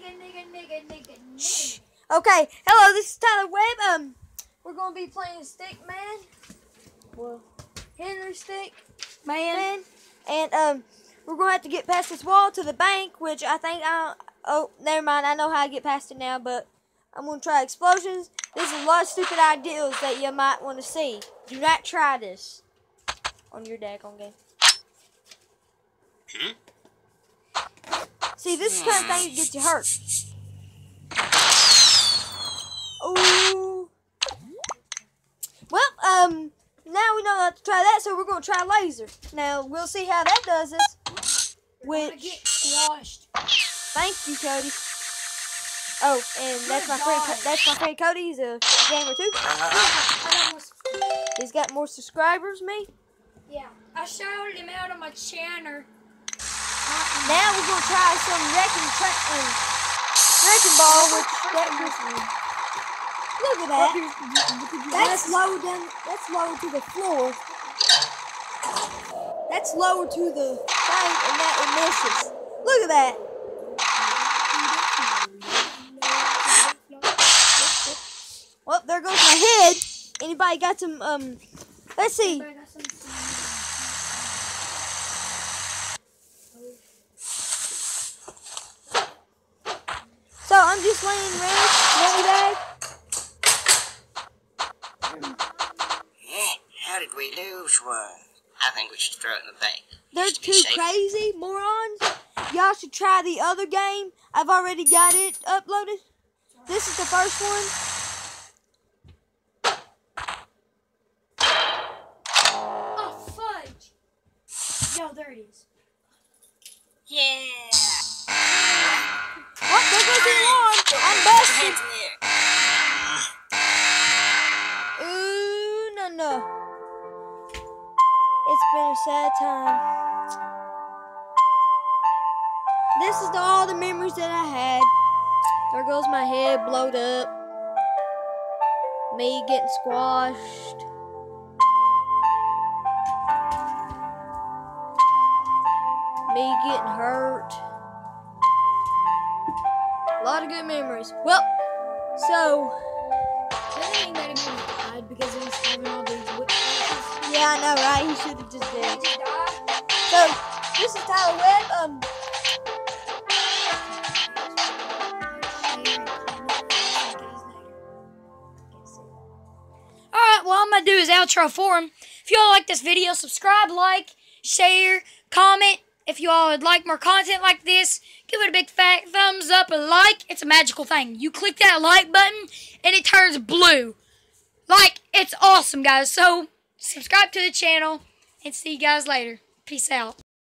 nigga, nigga, nigga, nigga, nigga. Okay, hello, this is Tyler Webb. Um, we're gonna be playing Stick Man. Well, Henry Stick Man, and um, we're gonna have to get past this wall to the bank, which I think I. Oh, never mind. I know how to get past it now, but I'm gonna try explosions. There's a lot of stupid ideas that you might want to see. Do not try this on your daggone game. See, this is the kind of thing that gets you hurt. Ooh. Well, um, now we know how to try that, so we're gonna try laser. Now we'll see how that does us. I Which, get squashed. thank you, Cody. Oh, and that's my friend. That's my friend Cody. He's a gamer too. He's got more subscribers than me. yeah. I shouted him out on my channel. Now we're gonna try some wrecking tra- um, wrecking ball, which that was. Look at that. That's low down. That's lower to the floor. That's lower to the thing, and that it misses. Look at that. Well, there goes my head. Anybody got some? Um, let's see. I got some. So I'm just laying ranch, money bag. Yeah, how did we lose one? I think we should throw it in the bank. They're Just to be too crazy, morons. Y'all should try the other game. I've already got it uploaded. This is the first one. Oh, fudge. Yo, there it is. Yeah. Oh, there goes the alarm. I'm busted. Ooh, no, no. It's been a sad time. This is all the memories that I had. There goes my head blowed up. Me getting squashed. Me getting hurt. Lot of good memories. Well, so that he died because he was having all these witnesses. yeah, I know, right? He should have just did. He it. just died. So this is Tyler Webb. Um, Alright, well, I'm going to do his outro for him. If y'all like this video, subscribe, like, share, comment. If y'all would like more content like this, give it a big fat thumbs up. A like, it's a magical thing. You click that like button, and it turns blue. Like, it's awesome, guys. So, subscribe to the channel, and see you guys later. Peace out.